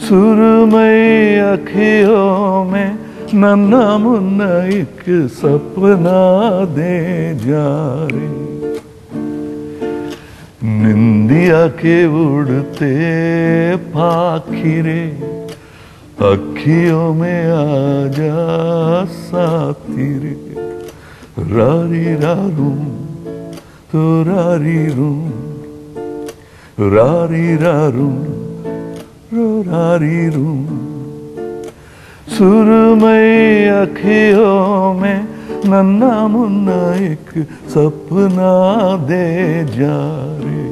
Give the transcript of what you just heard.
सुरमई अखियों में नन्ना मुन्ना एक सपना दे जा रे निंदिया के उड़ते पाखिरे अखियों में आजा साथी रे रारी रारू तो रारी रू, रारी रारू। रो सुरमई अखियों में नन्ना मुन्ना एक सपना दे जा रे।